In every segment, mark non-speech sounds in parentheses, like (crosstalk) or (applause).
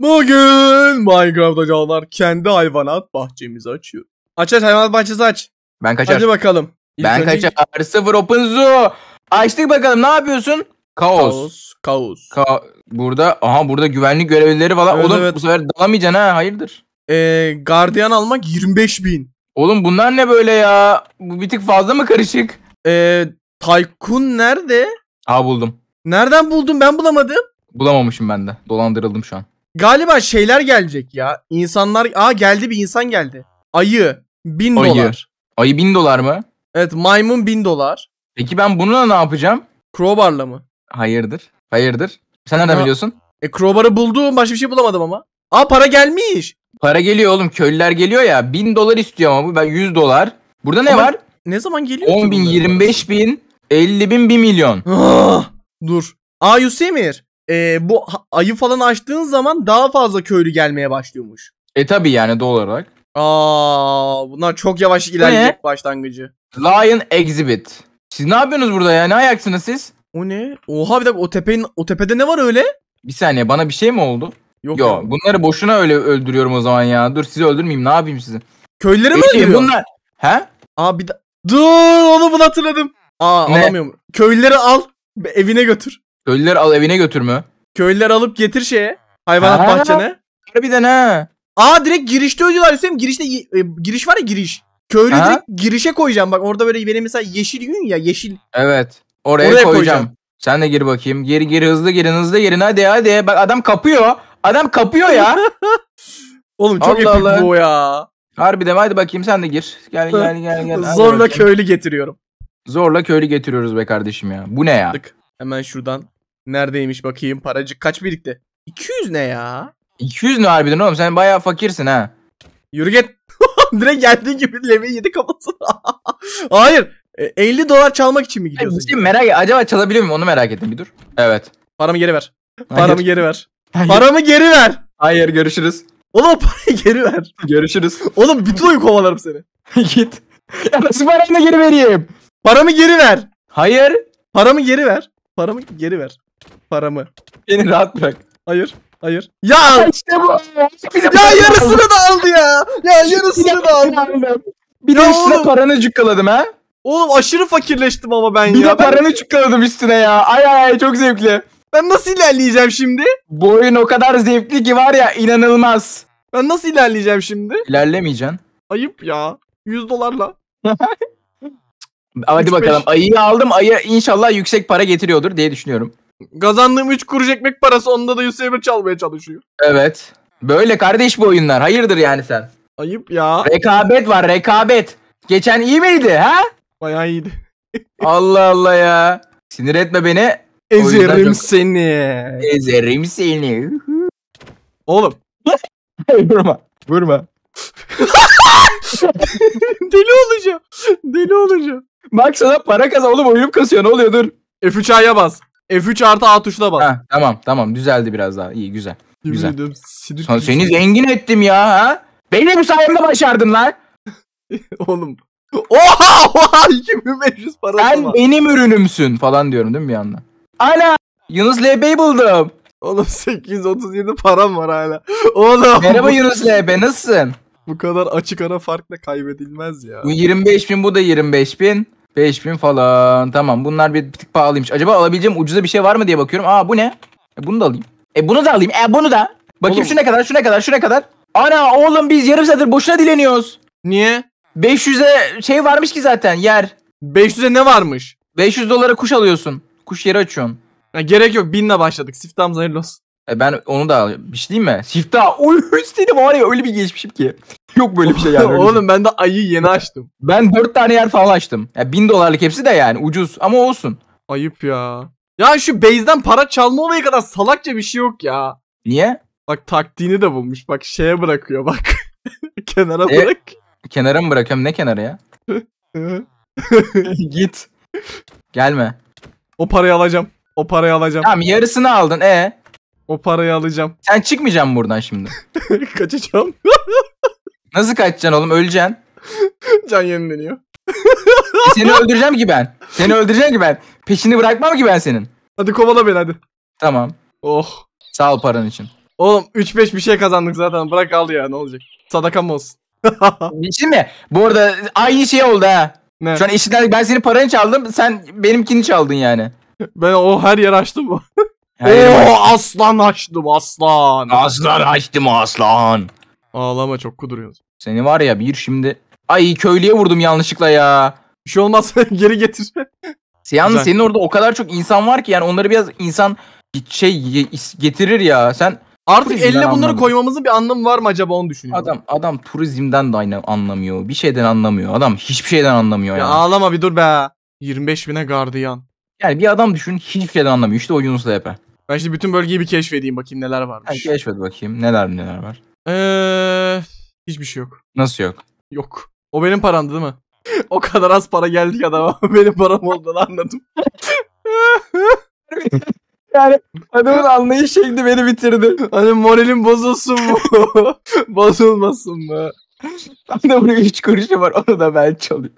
Bugün Minecraft hocalar kendi hayvanat bahçemizi açıyor. Aç aç hayvanat bahçesi aç. Ben kaçar. Hadi bakalım. İlk ben önce kaçar. Sıfır open zoo. Açtık bakalım ne yapıyorsun? Kaos. Kaos. Kaos. Ka- burada aha burada güvenlik görevlileri falan. Evet, Oğlum evet. bu sefer dalamayacaksın ha hayırdır? Ee, gardiyan almak 25 bin. Oğlum bunlar ne böyle ya? Bu bir tık fazla mı karışık? Ee, Tycoon nerede? Aa buldum. Nereden buldun ben bulamadım. Bulamamışım ben de. Dolandırıldım şu an. Galiba şeyler gelecek ya. İnsanlar... Aa geldi bir insan geldi. Ayı. 1000 Ayı. dolar. Ayı bin dolar mı? Evet maymun 1000 dolar. Peki ben bununla ne yapacağım? Crowbar'la mı? Hayırdır? Hayırdır? Sen nereden Ya- biliyorsun? E crowbar'ı buldum başka bir şey bulamadım ama. Aa para gelmiş. Para geliyor oğlum. Köylüler geliyor ya. Bin dolar istiyor ama bu. Ben 100 dolar. Burada ne Ama var? Ne zaman geliyor ki 10 bin, bunlar? 25 bin, 50 bin, 1 milyon. Ah, dur. Aa Yusemir. Ee, bu ayı falan açtığın zaman daha fazla köylü gelmeye başlıyormuş. E tabi yani doğal olarak. Aa, bunlar çok yavaş ilerleyecek başlangıcı. Lion Exhibit. Siz ne yapıyorsunuz burada ya? Ne ayaksınız siz? O ne? Oha bir dakika o tepenin o tepede ne var öyle? Bir saniye bana bir şey mi oldu? Yok. Yo ya. bunları boşuna öyle öldürüyorum o zaman ya. Dur sizi öldürmeyeyim ne yapayım sizi? Köylüleri mi Peki, öldürüyor? bunlar... He? Aa bir da- Dur onu bunu hatırladım. Aa Ne? alamıyorum. Köylüleri al evine götür. Köylüleri al evine götür mü? Köylüleri alıp getir şeye. Hayvanat Ha. bahçene. Harbiden ha. Aa direkt girişte ödüyorlar Hüseyin. Girişte e, giriş var ya giriş. Köylü Ha. direkt girişe koyacağım. Bak orada böyle benim mesela yeşil yün ya yeşil. Evet. Oraya, Oraya koyacağım. koyacağım. Sen de gir bakayım. Geri geri hızlı girin hızlı girin hadi hadi. Bak adam kapıyor. Adam kapıyor ya. (laughs) Oğlum çok Allah epik Allah. bu ya. Harbiden hadi bakayım sen de gir. Gel gel gel gel. Hadi (laughs) Zorla bakayım. köylü getiriyorum. Zorla köylü getiriyoruz be kardeşim ya. Bu ne ya? Tık. Hemen şuradan. Neredeymiş bakayım paracık kaç birlikte? 200 ne ya? 200 ne harbiden oğlum sen bayağı fakirsin ha. Yürü git. (laughs) Direkt geldiği gibi levi yedi kafasına. (laughs) Hayır. E, 50 dolar çalmak için mi gidiyorsun? Şimdi merak acaba çalabiliyor muyum onu merak ettim bir dur. Evet. Paramı geri ver. Hayır. Paramı geri ver. (laughs) Hayır. Paramı geri ver. Hayır görüşürüz. Oğlum o parayı geri ver. Görüşürüz. Oğlum bütün oyun kovalarım seni. Git. Ya nasıl parayı geri vereyim? Paramı geri ver. Hayır. Paramı geri ver. Paramı geri ver. Paramı. Beni rahat bırak. Hayır. Hayır. Ya İşte bu. ya yarısını da aldı ya. Ya yarısını da aldı. Bir de Ya üstüne oğlum. paranı cukkaladım ha. Oğlum aşırı fakirleştim ama ben Bir de ya. Ben, paranı cukkaladım üstüne ya. Ay ay ay çok zevkli. ben nasıl ilerleyeceğim şimdi? Bu oyun o kadar zevkli ki var ya inanılmaz. Ben nasıl ilerleyeceğim şimdi? İlerlemeyeceksin. Ayıp ya. 100 dolarla. (laughs) Hadi Üç, bakalım. beş. Ayıyı aldım. Ayı inşallah yüksek para getiriyordur diye düşünüyorum. Kazandığım 3 kuruş ekmek parası onda da 100 Emir çalmaya çalışıyor. Evet. Böyle kardeş bu oyunlar. Hayırdır yani sen? Ayıp ya. Rekabet var rekabet. Geçen iyi miydi ha? Bayağı iyiydi. (laughs) Allah Allah ya. Sinir etme beni. Ezerim çok- seni. Ezerim seni. Oğlum. (laughs) Vurma. Vurma. (laughs) Deli olacağım. Deli olacağım. Bak sana para kazan oğlum oyunum kasıyor ne oluyor dur. F3 A'ya bas. F3 artı A tuşuna bas. Ha, tamam tamam düzeldi biraz daha iyi güzel. Yemin güzel. ediyorum, sinir seni zengin ettim ya ha. Benim sayemde başardın lan. (laughs) Oğlum. Oha oha 2500 parası Sen var. benim ürünümsün falan diyorum değil mi bir yandan? Ana Yunus LB'yi buldum. Oğlum 837 param var hala. Oğlum. Merhaba Yunus LB nasılsın? Bu kadar açık ara farkla kaybedilmez ya. Bu 25 bin bu da 25 bin. 5 bin falan. Tamam bunlar bir, tık pahalıymış. Acaba alabileceğim ucuza bir şey var mı diye bakıyorum. Aa bu ne? E, bunu da alayım. E bunu da alayım. E bunu da. Bakayım Oğlum. şu ne kadar şu ne kadar şu ne kadar. Ana oğlum biz yarım saattir boşuna dileniyoruz. Niye? 500'e şey varmış ki zaten yer. 500'e ne varmış? 500 dolara kuş alıyorsun. Kuş yeri açıyorsun. Ya gerek yok. 1000'le başladık. Siftahımız hayırlı olsun. E ben onu da. Bir şey diyeyim mi? Siftah. Oy (laughs) istedim var ya öyle bir geçmişim ki. Yok böyle bir şey yani. bir şey. Oğlum ben de ayı yeni açtım. Ben 4 tane yer falan açtım. Ya 1000 dolarlık hepsi de yani ucuz ama olsun. Ayıp ya. Ya şu base'den para çalma olayı kadar salakça bir şey yok ya. Niye? Bak taktiğini de bulmuş. Bak şeye bırakıyor bak. (laughs) Kenara E? bırak. Kenara mı bırakıyorum? Ne kenara ya? (laughs) Git. Gelme. o parayı alacağım. O parayı alacağım. Tamam yarısını aldın. E O parayı alacağım. (laughs) sen çıkmayacaksın buradan şimdi. (laughs) Kaçacağım. Nasıl kaçacaksın oğlum? Öleceksin. Can yenileniyor. E, seni öldüreceğim ki ben. Seni öldüreceğim ki ben. Peşini bırakmam ki ben senin. Hadi kovala beni hadi. Tamam. Oh. Sağ ol paran için. Oğlum 3-5 bir şey kazandık zaten. Bırak al ya ne olacak. Sadakam olsun. (laughs) Bir şey mi? Bu arada aynı şey oldu ha. ne? Şu an eşitlendik. Ben senin paranı çaldım. Sen benimkini çaldın yani. Ben o her yer açtım mı? Oo aslan açtım aslan. Aslan açtım aslan. Ağlama çok kuduruyorsun. Seni var ya bir şimdi. Ay köylüye vurdum yanlışlıkla ya. Bir şey olmaz (laughs) geri getir. Yalnız Güzel. senin orada o kadar çok insan var ki yani onları biraz insan şey getirir ya. Sen Artık elle bunları anladım. koymamızın bir anlamı var mı acaba onu düşünüyorum. adam adam turizmden de aynı anlamıyor. Bir şeyden anlamıyor. Adam hiçbir şeyden anlamıyor Ya ya. ağlama bir dur be. 25 bine gardiyan. Yani bir adam düşün hiçbir şeyden anlamıyor. İşte o Yunus'la yapar. Ben şimdi bütün bölgeyi bir keşfedeyim bakayım neler varmış. keşfet bakayım neler neler var. Eee hiçbir şey yok. Nasıl yok? Yok. O benim paramdı değil mi? (laughs) o kadar az para geldi adama (laughs) benim param olduğunu anladım. (laughs) Yani adamın anlayış şekli beni bitirdi. Hani moralim bozulsun mu? Bozulmasın mı? Adamın 3 kuruşu var onu da ben çalıyorum.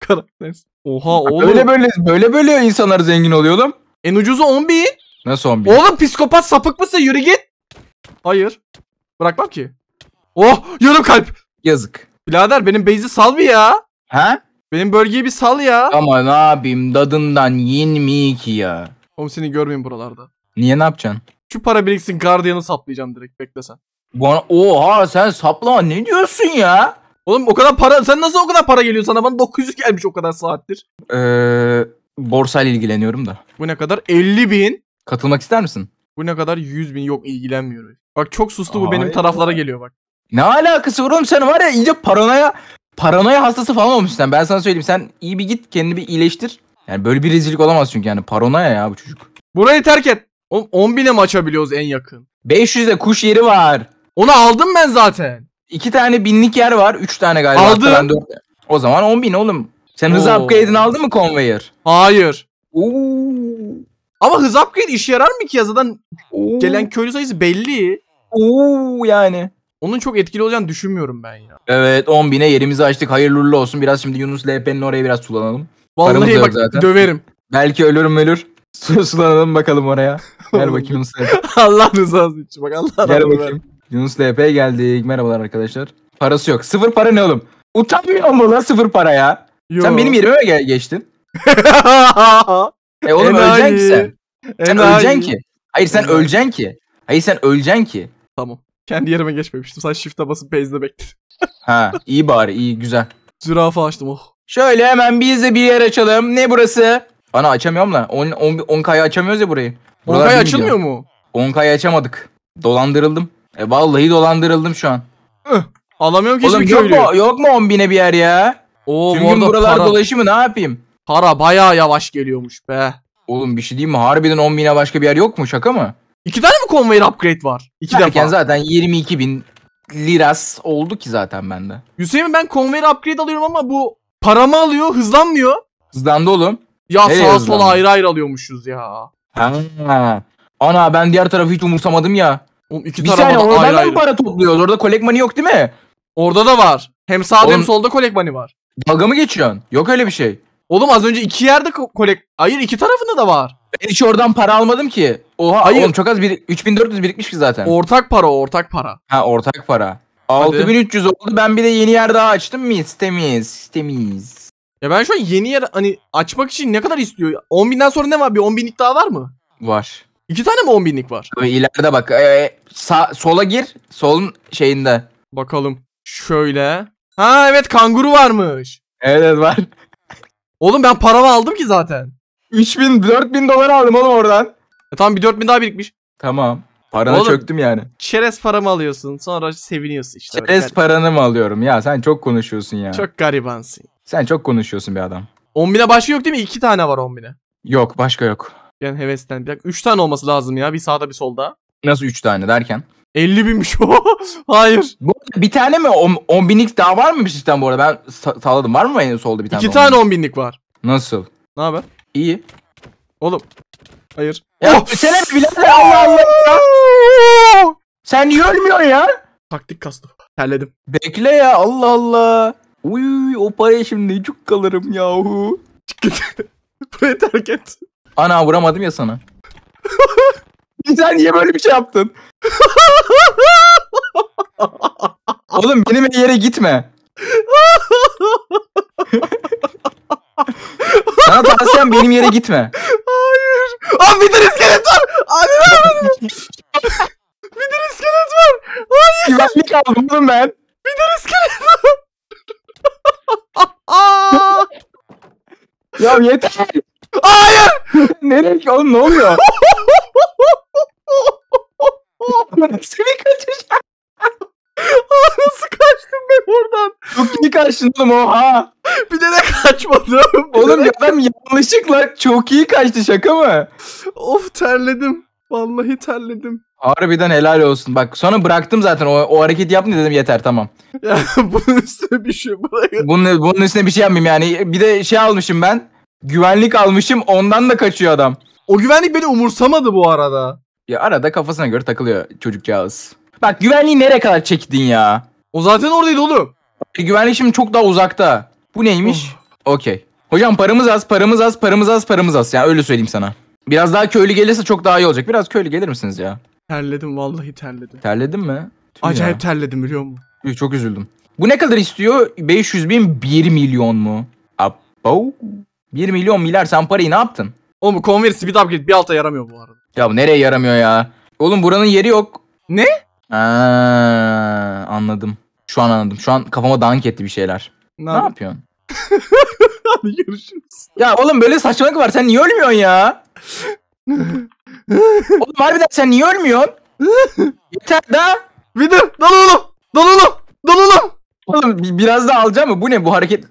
Karakter. Oha oğlum. Böyle böyle böyle böyle insanlar zengin oluyor oğlum. En ucuzu 10 bin. Nasıl 11? Oğlum psikopat sapık mısın? Yürü git. Hayır. Bırakmam ki. Oh yarım kalp. Yazık. Birader benim base'i sal bir ya. Ha? Benim bölgeyi bir sal ya. Ama ne yapayım dadından yenmeyeyim ya. Oğlum seni görmeyeyim buralarda. Niye ne yapacaksın? Şu para biriksin gardiyanı saplayacağım direkt bekle sen. Bana oha sen saplama ne diyorsun ya? Oğlum o kadar para sen nasıl o kadar para geliyor sana bana 900 gelmiş o kadar saattir. Ee, borsayla ilgileniyorum da. Bu ne kadar 50 bin. Katılmak ister misin? Bu ne kadar 100 bin yok ilgilenmiyorum. Bak çok sustu bu Ay benim ya. taraflara geliyor bak. Ne alakası var oğlum sen var ya iyice paranoya paranoya hastası falan olmuşsun sen. Ben sana söyleyeyim sen iyi bir git kendini bir iyileştir. Yani böyle bir rezillik olamaz çünkü yani paranoya ya bu çocuk. Burayı terk et. Oğlum 10 bine mi açabiliyoruz en yakın? 500'de kuş yeri var. Onu aldım ben zaten. İki tane binlik yer var. Üç tane galiba. Aldım. Dört- O zaman 10 bin oğlum. Sen hız Oo. upgrade'ini aldın mı conveyor? Hayır. Oo. Ama hız upgrade işe yarar mı ki ya zaten Oo. gelen köylü sayısı belli. Oo yani. Onun çok etkili olacağını düşünmüyorum ben ya. Evet 10 bine yerimizi açtık. Hayırlı uğurlu olsun. Biraz şimdi Yunus LP'nin oraya biraz sulanalım. Vallahi bak zaten. döverim. Belki ölürüm ölür. (laughs) Su sulanalım bakalım oraya. Gel (laughs) bakayım Yunus LP. Allah rızası için bak Allah Gel bakayım. Yunus LP geldik. Merhabalar arkadaşlar. Parası yok. Sıfır para ne oğlum? Utanmıyor mu lan sıfır para ya? Sen benim yerime mi ge- geçtin? (laughs) E oğlum öleceksin ki sen. Sen öleceksin ki. Hayır sen Enayi. öleceksin ki. Hayır sen öleceksin ki. Tamam. Kendi yerime geçmemiştim. Sen shift'e basıp base'de bekledim. Ha iyi bari iyi güzel. Zürafa açtım oh. Şöyle hemen biz de bir yer açalım. Ne burası? Ana açamıyorum lan. 10 10 10K'yı açamıyoruz ya burayı. Buralar 10K bir açılmıyor mu? 10K'yı açamadık. Dolandırıldım. E vallahi dolandırıldım şu an. Alamıyorum ki Oğlum hiçbir yok köylü. mu yok mu 10 bine bir yer ya? Oo Tüm bu gün arada buralar para, dolaşımı ne yapayım? Para bayağı yavaş geliyormuş be. Oğlum bir şey diyeyim mi? Harbiden 10 bine başka bir yer yok mu? Şaka mı? İki tane mi conveyor upgrade var? İki Derken defa. zaten 22 bin liras oldu ki zaten bende. Hüseyin ben conveyor upgrade alıyorum ama bu paramı alıyor hızlanmıyor. Hızlandı oğlum. Ya Nereye sağa hızlandı? sola ayrı ayrı alıyormuşuz ya. Ha. Ana ben diğer tarafı hiç umursamadım ya. Oğlum iki bir tarafa saniye da oradan ayrı mı ayrı. para topluyoruz? Orada collect money yok değil mi? Orada da var. Hem sağda hem Oğlum- solda collect money var. Dalga mı geçiyorsun? Yok öyle bir şey. Oğlum az önce iki yerde ko- collect... Hayır iki tarafında da var. Ben hiç oradan para almadım ki. Oha Hayır. oğlum çok az bir 3400 birikmiş ki zaten. Ortak para ortak para. ha ortak para. 6300 oldu. Ben bir de yeni yer daha açtım. Mis temiz temiz. Ya ben şu an yeni yer hani açmak için ne kadar istiyor? 10 binden sonra ne var? Bir 10 binlik daha var mı? Var. İki tane mi 10 binlik var? İleride bak. Ee, sağ, sola gir. Solun şeyinde. Bakalım. Şöyle. Ha evet kanguru varmış. Evet var. Oğlum ben paramı aldım ki zaten. 3000 4000 dolar aldım oğlum oradan. E tamam bir 4000 daha birikmiş. Tamam. Parana Oğlum, çöktüm yani. Çerez paramı alıyorsun sonra seviniyorsun işte. Böyle Çerez paranı mı alıyorum ya? Sen çok konuşuyorsun ya. Çok garibansın. Sen çok konuşuyorsun bir adam. 10 bine başka yok değil mi? 2 tane var 10 bine. Yok başka yok. Yani hevesten. Bir dakika 3 tane olması lazım ya. Bir sağda bir solda. Nasıl 3 tane derken? 50 binmiş o. (laughs) Hayır. Bu bir tane mi? 10 binlik daha var mı sistem bu arada? Ben sa- sağladım. Var mı en solda bir tane? 2 on tane binlik? 10 binlik var. Nasıl? Ne haber? İyi. Oğlum. Hayır. Ya Oh! sen hep birader Allah Allah. Sen niye ölmüyorsun ya? Taktik kastım. Terledim. Bekle ya Allah Allah. Uy o parayı şimdi çok kalırım yahu. (laughs) Burayı terk et. Ana vuramadım ya sana. (laughs) Sen niye böyle bir şey yaptın? (laughs) Oğlum benim yere gitme. (laughs) Sana tavsiyem benim yere gitme. Hayır. Aa bir de iskelet var. Abi ne Bir de iskelet var. Güvenlik aldım oğlum ben. Bir de iskelet var. Ya yeter. Hayır. Nereye ki oğlum ne oluyor? (laughs) Nasıl bir kaçış? Nasıl kaçtım ben oradan? Çok iyi kaçtın oğlum oha. Bir de ne kaçmadım. Oğlum de- adam yanlışlıkla çok iyi kaçtı şaka mı? Of terledim. Vallahi terledim. Harbiden helal olsun. Bak sonra bıraktım zaten o, o hareketi yaptım dedim yeter tamam. Ya (laughs) bunun üstüne bir şey bırakın. Bunun, bunun üstüne bir şey yapmayayım yani. Bir de şey almışım ben. Güvenlik almışım ondan da kaçıyor adam. O güvenlik beni umursamadı bu arada. Ya arada kafasına göre takılıyor çocukcağız. Bak güvenliği nereye kadar çektin ya? O zaten oradaydı oğlum. Güvenlik şimdi çok daha uzakta. Bu neymiş? Okey. Hocam paramız az, paramız az, paramız az, paramız az. Yani öyle söyleyeyim sana. Biraz daha köylü gelirse çok daha iyi olacak. Biraz köylü gelir misiniz ya? Terledim vallahi terledim. Terledin mi? Tüh Acayip ya. terledim biliyor musun? Çok üzüldüm. Bu ne kadar istiyor? 500 bin 1 milyon mu? Abo. 1 milyon milyar sen parayı ne yaptın? Oğlum Converse speed upgrade bir alta yaramıyor bu arada. Ya bu nereye yaramıyor ya? Oğlum buranın yeri yok. Ne? Aa, anladım. Şu an anladım. Şu an kafama dank etti bir şeyler. Ne, Ne yapıyorsun? (laughs) Hadi görüşürüz. Ya oğlum böyle saçmalık var. Sen niye ölmüyorsun ya? (laughs) Oğlum harbiden sen niye ölmüyorsun? (laughs) Yeter da. Bir dur. Dal oğlum. Dal oğlum. Dal oğlum. Oğlum bi- biraz daha alacağım mı? Bu ne bu hareket?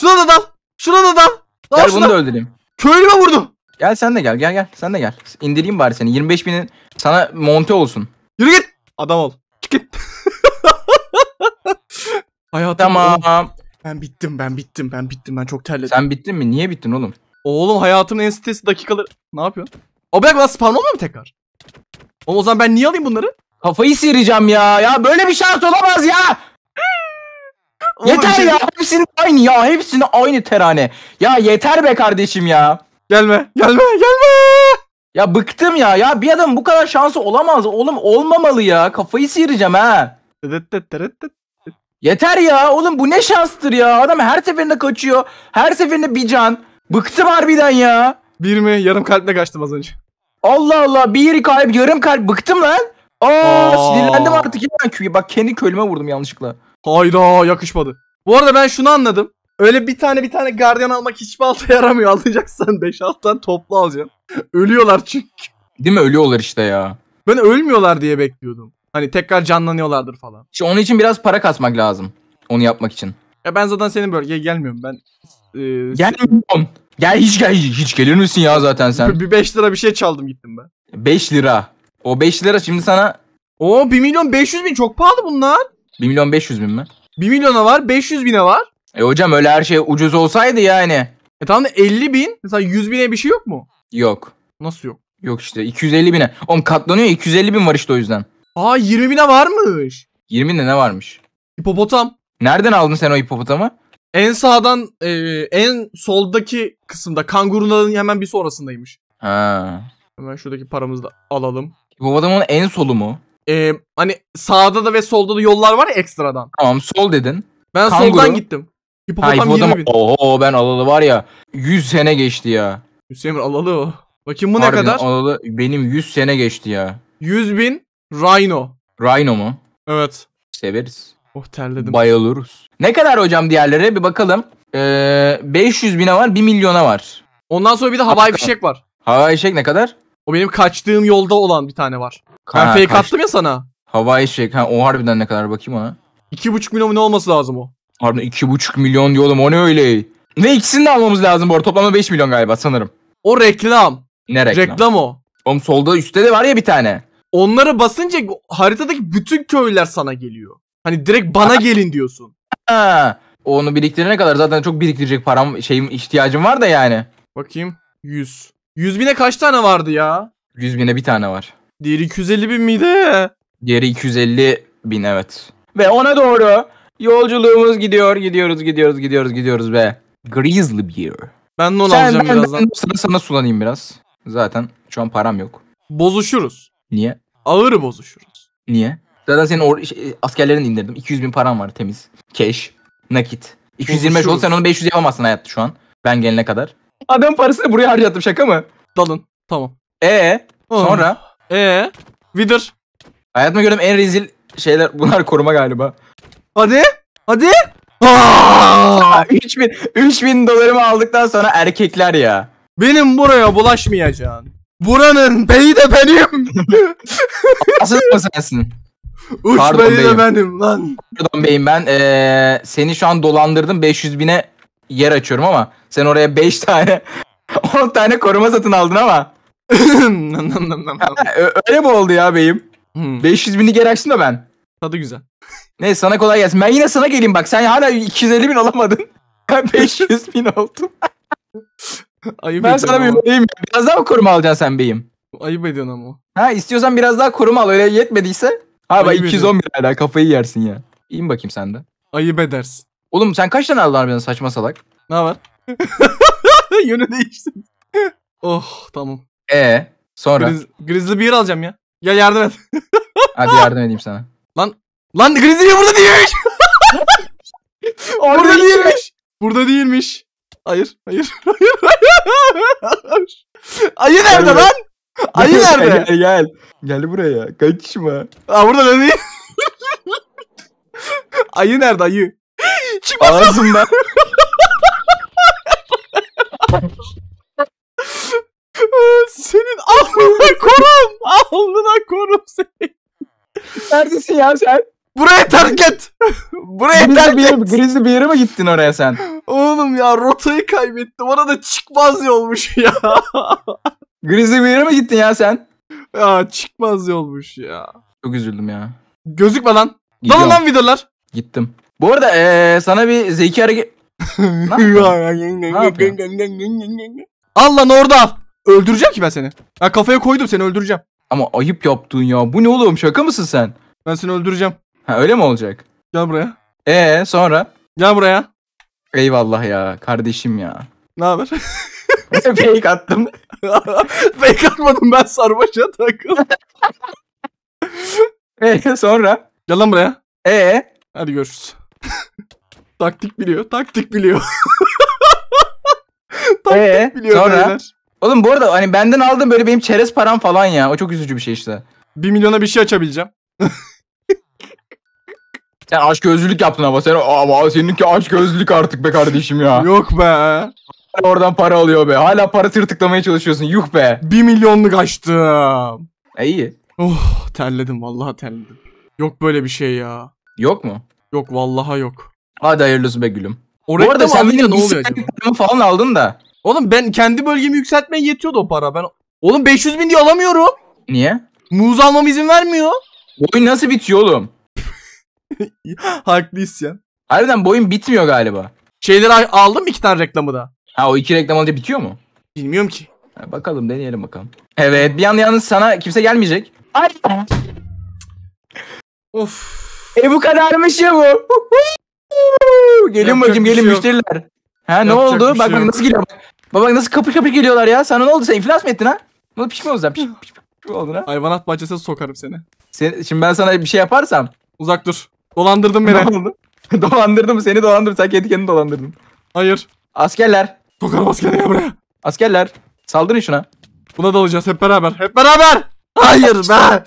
Şuna da dal. Şuna da dal. Dal Gel şuna. bunu da öldüreyim. Köylüme vurdu. Gel sen de gel. Gel gel. Sen de gel. İndireyim bari seni. 25 binin sana monte olsun. Yürü git. Adam ol. Çık git. Hayatım. oğlum, Tamam. Ben bittim ben bittim ben bittim ben çok terledim. Sen bittin mi? Niye bittin oğlum? Oğlum hayatımın en stresli dakikaları. Ne yapıyorsun? O dakika lan spawn olmuyor mu tekrar? Oğlum o zaman ben niye alayım bunları? Kafayı sıyıracağım ya. Ya böyle bir şans olamaz ya. Oğlum, yeter şey- ya. Hepsinin aynı ya. Hepsinin aynı terane. Ya yeter be kardeşim ya. Gelme gelme gelme. Ya bıktım ya. Ya bir adam bu kadar şansı olamaz. Oğlum olmamalı ya. Kafayı sıyıracağım ha. Dıdıt dıt dırıt dıt. Yeter ya. Oğlum bu ne şanstır ya. Adam her seferinde kaçıyor. Her seferinde bir can. Bıktım harbiden ya. Bir mi? Yarım kalple kaçtım az önce. Allah Allah. Bir kalp yarım kalp. Bıktım lan. Aa, Aa. sinirlendim artık ya. Kü- Bak kendi kölüme vurdum yanlışlıkla. Hayda yakışmadı. Bu arada ben şunu anladım. Öyle bir tane bir tane gardiyan almak hiçbir alta yaramıyor. (laughs) Alacaksan 5-6 tane toplu alacaksın. Ölüyorlar çünkü. Değil mi? Ölüyorlar işte ya. Ben ölmüyorlar diye bekliyordum. Hani tekrar canlanıyorlardır falan. İşte onun için biraz para kasmak lazım. Onu yapmak için. Ya ben zaten senin bölgeye gelmiyorum. Ben e, Gelmiyorum. Gel hiç gel hiç gelir misin ya zaten sen? bir 5 lira bir şey çaldım gittim ben. 5 lira. O 5 lira şimdi sana Oo 1 milyon 500 bin çok pahalı bunlar. 1 milyon 500 bin mi? 1 milyona var 500 bine var. E hocam öyle her şey ucuz olsaydı yani. E tamam da 50 bin mesela 100 bine bir şey yok mu? Yok. Nasıl yok? Yok işte 250 bine. Oğlum katlanıyor 250 bin var işte o yüzden. Aa 20 bine varmış. 20 binde ne varmış? Hipopotam. Nereden aldın sen o hipopotamı? En sağdan e, en soldaki kısımda kanguruların hemen bir sonrasındaymış. Ha. Hemen şuradaki paramızı da alalım. Hipopotamın en solu mu? E, hani sağda da ve solda da yollar var ya ekstradan. Tamam sol dedin. Ben Kanguru. soldan gittim. Ha Hipopotam hipopotam. 20 bin. Oho ben alalı var ya 100 sene geçti ya. Hüseyin alalı o. Bakayım bu ne Harbiden kadar? Alalı benim 100 sene geçti ya. 100 bin Rhino. Rhino mu? Evet. Severiz. Oh terledim. Bayılırız. Ne kadar hocam diğerleri bir bakalım. Ee, 500 bine var 1 milyona var. Ondan sonra bir de havai fişek var. Hava eşek ne kadar? O benim kaçtığım yolda olan bir tane var. Ben Ha, fake kaç- attım ya sana. Hava eşek. Ha o harbiden ne kadar bakayım ona. 2,5 milyon mu ne olması lazım o? Harbiden 2,5 milyon diyor oğlum o ne öyle. Ve ikisini de almamız lazım bu arada. Toplamda 5 milyon galiba sanırım. O reklam. Ne reklam? Reklam o. Oğlum solda üstte de var ya bir tane. Onları basınca haritadaki bütün köylüler sana geliyor. Hani direkt bana gelin diyorsun. Ha. Onu biriktirene kadar zaten çok biriktirecek param şeyim ihtiyacım var da yani. Bakayım. 100. 100 bine kaç tane vardı ya? 100 bine bir tane var. Diğeri 250 bin miydi? Diğeri 250 bin evet. Ve ona doğru yolculuğumuz gidiyor, gidiyoruz, gidiyoruz, gidiyoruz, gidiyoruz ve Grizzly Beer. Ben de onu Sen alacağım ben, birazdan. ben sana, sana sulanayım biraz. Zaten şu an param yok. Bozuşuruz. Niye? Ağır bozuşuruz. Niye? Zaten senin or- şey, askerlerini indirdim. 200 bin param var temiz. Cash. Nakit. 225 olsa Buluşuruz. sen onu 500 yapamazsın hayatta şu an. Ben gelene kadar. Adam parasını buraya harcattım şaka mı? Dalın. Tamam. E sonra Ee, Wither. hayatıma gördüğüm en rezil şeyler bunlar koruma galiba. Hadi. Hadi. Aa! (laughs) 3000 3000 dolarımı aldıktan sonra erkekler ya. Benim buraya bulaşmayacaksın. Buranın beyi de benim. (laughs) Asıl mı sensin? Uç Pardon beyi de beyim. benim lan. Pardon beyim ben eee, seni şu an dolandırdım 500 bine yer açıyorum ama sen oraya 5 tane (laughs) 10 tane koruma satın aldın ama öyle mi oldu ya beyim? Hmm, 500 bini geri açtım da ben. Tadı güzel. Neyse sana kolay gelsin. Ben yine sana geleyim bak sen hala 250 bin olamadın. Ben (laughs) 500 bin oldum. Ayıp Ben sana bir vereyim. ya. Biraz daha mı koruma alacaksın sen beyim? Ayıp ediyorsun ama. Ha istiyorsan biraz daha koruma al öyle yetmediyse. Ha bak Ayıp 210 bin hala kafayı yersin ya. İyi bakayım sen de. Ayıp edersin. Oğlum sen kaç tane aldın harbiden saçma salak? Ne var? (laughs) Yönü değiştin. oh tamam. E sonra Griz, grizzly beer alacağım ya. Ya yardım et. (laughs) hadi yardım edeyim sana. Lan grizzly beer burada değilmiş. burada değilmiş. Burada değilmiş. Hayır, hayır, (laughs) hayır, hayır. Ayı nerede Gel lan? Ayı nerede? Gel gel. Gel buraya. Kaçma. Aa burada da değil. (laughs) ayı nerede ayı? Çıkma. Ağzımda. Senin alnına korum. Alnına korum seni. Neredesin ya sen? Buraya terk et. Buraya terk et. Grizzly bir yere mi gittin oraya sen? Oğlum ya rotayı kaybettim. Orada çıkmaz yolmuş ya. (laughs) Grizzly bir yere mi gittin ya sen? ya çıkmaz yolmuş ya. Çok üzüldüm ya. Gözükme lan. Gidiyorum. Dalın lan videolar. Gittim. Bu arada eee, sana bir zeki hareket... (laughs) al lan orada al. Öldüreceğim ki ben seni. Ha kafaya koydum seni öldüreceğim. Ama ayıp yaptın ya. Bu ne oğlum şaka mısın sen? Ben seni öldüreceğim. Ha öyle mi olacak? Gel buraya. Ee sonra? Gel buraya. Eyvallah ya kardeşim ya. Ne haber? (laughs) Fake attım. (laughs) Fake atmadım ben sarmaşa takıldım. Ee (laughs) sonra? Gel lan buraya. Ee Hadi görüşürüz. taktik biliyor. Taktik biliyor. Ee biliyor sonra? beyler. Oğlum bu arada hani benden aldığın böyle benim çerez param falan ya. O çok üzücü bir şey işte. Bir milyona bir şey açabileceğim. Sen aşk gözlülük yaptın ama sen ama seninki aşk gözlülük artık be kardeşim ya. (laughs) Yok be. Oradan para alıyor be. Hala para tırtıklamaya çalışıyorsun. Yuh be. Bir milyonluk açtım. E iyi. Oh terledim vallahi terledim. Yok böyle bir şey ya. Yok mu? Yok vallahi yok. Hadi hayırlısı be gülüm. O Bu arada sen benim ne oluyor acaba? falan aldın da. Oğlum ben kendi bölgemi yükseltmeye yetiyordu o para. Ben Oğlum 500 bin diye alamıyorum. Niye? Muz almam izin vermiyor. Bu oyun nasıl bitiyor oğlum? (laughs) Haklı isyan. Harbiden bu oyun bitmiyor galiba. Şeyleri a- aldım mı iki tane reklamı da? Ha o iki reklam alınca bitiyor mu? Bilmiyorum ki. Ha, bakalım deneyelim bakalım. Evet bir anda yalnız sana kimse gelmeyecek. Ay. Of. E bu kadarmış ya bu. gelin Yapacak bakayım gelin şey yok. müşteriler. Ha ne Yapacak oldu? bak şey bak yok. nasıl geliyor. Bak bak bak nasıl kapır kapır geliyorlar ya. Sana ne oldu? Sen iflas mı ettin ha? Ne oldu piş mi olacaksın? Piş, piş, piş oldun ha? Hayvanat bahçesine sokarım seni. Sen, şimdi ben sana bir şey yaparsam. Uzak dur. Dolandırdın ne beni. oldu? dolandırdım seni dolandırdım. Sen kendi kendini dolandırdın. Hayır. Askerler. Sokarım askeri ya buraya. Askerler. Saldırın şuna. Buna dalacağız hep beraber. Hep beraber. Hayır be.